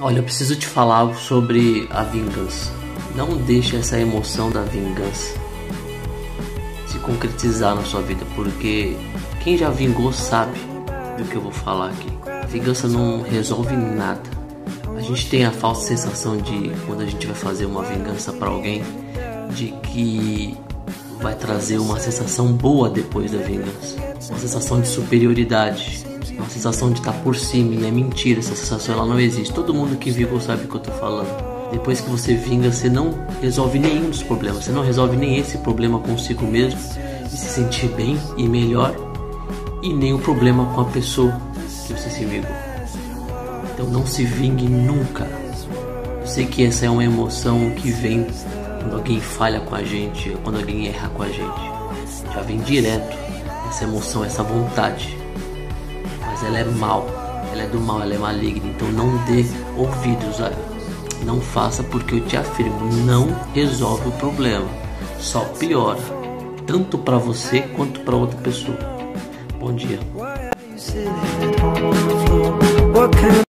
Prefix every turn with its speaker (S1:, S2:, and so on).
S1: Olha, eu preciso te falar sobre a vingança. Não deixe essa emoção da vingança se concretizar na sua vida, porque quem já vingou sabe do que eu vou falar aqui. A vingança não resolve nada. A gente tem a falsa sensação de quando a gente vai fazer uma vingança para alguém de que vai trazer uma sensação boa depois da vingança, uma sensação de superioridade, uma sensação de estar por cima. E é mentira, essa sensação ela não existe. Todo mundo que vingou sabe o que eu tô falando. Depois que você vinga, você não resolve nenhum dos problemas. Você não resolve nem esse problema consigo mesmo e se sentir bem e melhor, e nem o problema com a pessoa que você se vingou. Então não se vingue nunca. Eu sei que essa é uma emoção que vem quando alguém falha com a gente, quando alguém erra com a gente. Já vem direto essa emoção, essa vontade. Ela é mal, ela é do mal, ela é maligna. Então não dê ouvidos a ela. Não faça porque eu te afirmo, não resolve o problema, só piora, tanto para você quanto para outra pessoa. Bom dia.